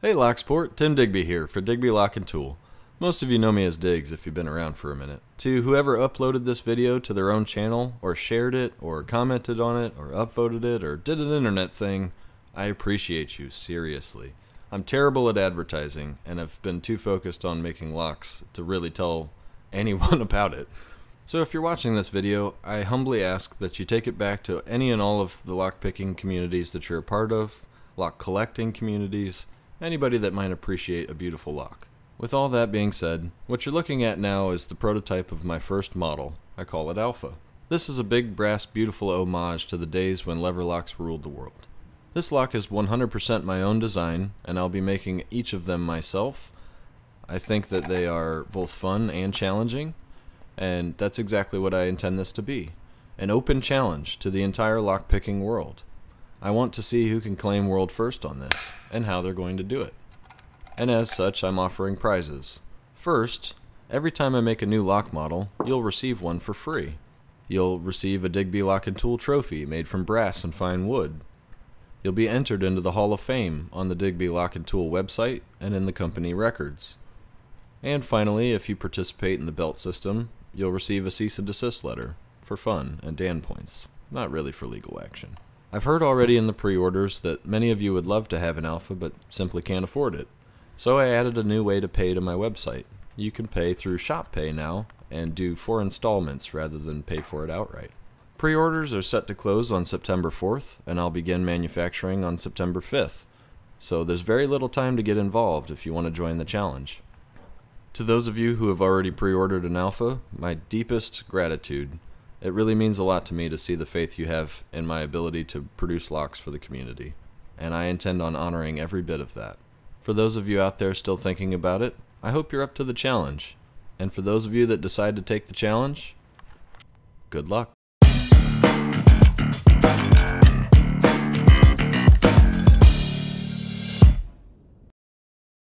Hey Locksport, Tim Digby here for Digby Lock and Tool. Most of you know me as Diggs if you've been around for a minute. To whoever uploaded this video to their own channel, or shared it, or commented on it, or upvoted it, or did an internet thing, I appreciate you, seriously. I'm terrible at advertising, and have been too focused on making locks to really tell anyone about it. So if you're watching this video, I humbly ask that you take it back to any and all of the lockpicking communities that you're a part of, lock collecting communities, anybody that might appreciate a beautiful lock. With all that being said, what you're looking at now is the prototype of my first model. I call it Alpha. This is a big brass beautiful homage to the days when lever locks ruled the world. This lock is 100% my own design, and I'll be making each of them myself. I think that they are both fun and challenging, and that's exactly what I intend this to be an open challenge to the entire lockpicking world. I want to see who can claim world first on this, and how they're going to do it. And as such, I'm offering prizes. First, every time I make a new lock model, you'll receive one for free. You'll receive a Digby Lock and Tool trophy made from brass and fine wood. You'll be entered into the Hall of Fame on the Digby Lock and Tool website and in the company records. And finally, if you participate in the belt system, you'll receive a cease and desist letter for fun and Dan points, not really for legal action. I've heard already in the pre-orders that many of you would love to have an alpha but simply can't afford it. So I added a new way to pay to my website. You can pay through ShopPay now and do four installments rather than pay for it outright. Pre-orders are set to close on September 4th and I'll begin manufacturing on September 5th. So there's very little time to get involved if you want to join the challenge. To those of you who have already pre-ordered an alpha, my deepest gratitude. It really means a lot to me to see the faith you have in my ability to produce locks for the community, and I intend on honoring every bit of that. For those of you out there still thinking about it, I hope you're up to the challenge. And for those of you that decide to take the challenge, good luck.